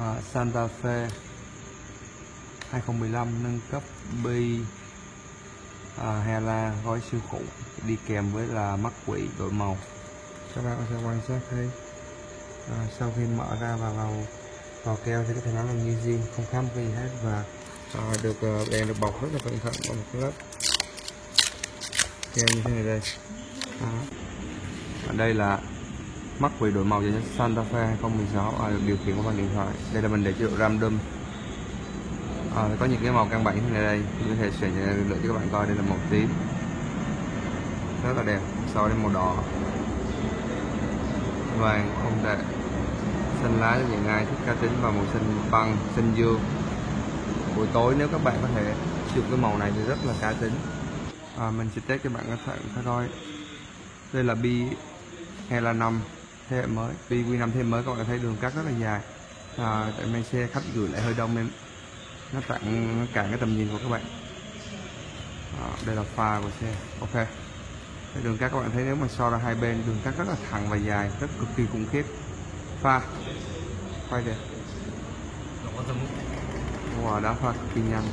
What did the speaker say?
à, Santa Fe 2015 nâng cấp bi à, Hella gói siêu khủng đi kèm với là mắt quỷ đổi màu. Các bạn thể quan sát thấy à, sau khi mở ra và vào vào keo thì có thể nói là như zin không cái gì hết và à, được à, đèn được bọc rất là cẩn thận bằng một lớp keo như thế này đây. À. ở đây là mắt quỷ đổi màu cho Santa Fe 2016 à, được điều khiển qua điện thoại. Đây là mình để chế độ RAM à, có những cái màu căn bản như này đây. Mình có thể sẽ lựa cho các bạn coi đây là màu tím. Rất là đẹp so với màu đỏ. Vàng không tệ. Xanh lá cho những ai thích cá tính và màu xanh băng xanh dương. Buổi tối nếu các bạn có thể sử dụng cái màu này thì rất là cá tính. À, mình sẽ test cho bạn có thể coi đây là bi hay là năm thế hệ mới. Quy năm thế hệ mới các bạn thấy đường cắt rất là dài. À, tại mấy xe khách gửi lại hơi đông nên nó tặng nó cản cái tầm nhìn của các bạn. À, đây là pha của xe. Ok. Cái đường cắt các bạn thấy nếu mà so ra hai bên đường cắt rất là thẳng và dài rất cực kỳ khủng khiếp. Pha. Quay kìa wow đá pha cực kỳ nhanh